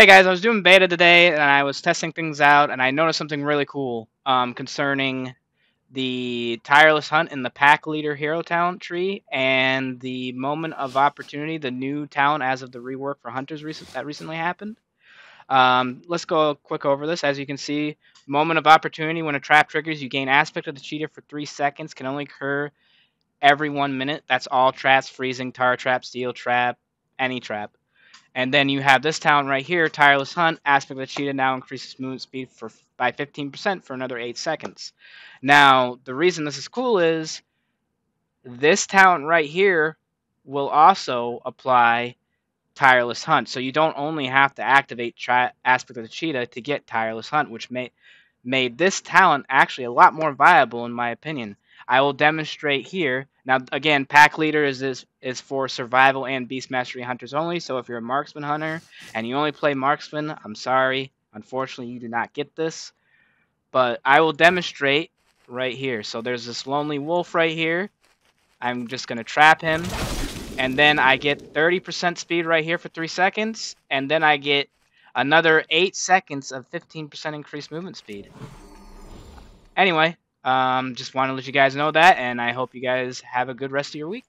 Hey guys, I was doing beta today and I was testing things out and I noticed something really cool um, concerning the tireless hunt in the pack leader hero talent tree and the moment of opportunity, the new talent as of the rework for hunters recent, that recently happened. Um, let's go quick over this. As you can see, moment of opportunity when a trap triggers, you gain aspect of the cheetah for three seconds, can only occur every one minute. That's all traps, freezing, tar trap, steel trap, any trap. And then you have this talent right here, Tireless Hunt. Aspect of the cheetah now increases movement speed for by 15% for another 8 seconds. Now, the reason this is cool is this talent right here will also apply Tireless Hunt. So you don't only have to activate Aspect of the Cheetah to get Tireless Hunt, which made made this talent actually a lot more viable in my opinion. I will demonstrate here. Now, again, pack leader is, is is for survival and beast mastery hunters only. So if you're a marksman hunter and you only play marksman, I'm sorry. Unfortunately, you do not get this. But I will demonstrate right here. So there's this lonely wolf right here. I'm just going to trap him. And then I get 30% speed right here for 3 seconds. And then I get another 8 seconds of 15% increased movement speed. Anyway, um, just want to let you guys know that, and I hope you guys have a good rest of your week.